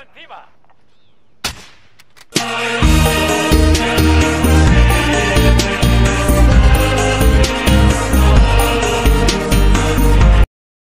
encima!